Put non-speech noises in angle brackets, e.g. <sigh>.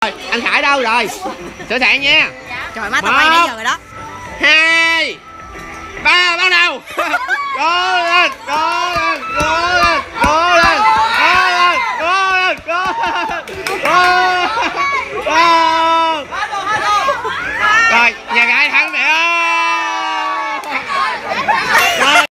anh khải đâu rồi? Sửa soạn nha. Trời má tao quay nãy giờ rồi đó. hai ba bắt đầu. <laughs> Cố lên cố lên cố lên cố lên cố lên cố lên cố lên. Rồi nhà gái thắng nè.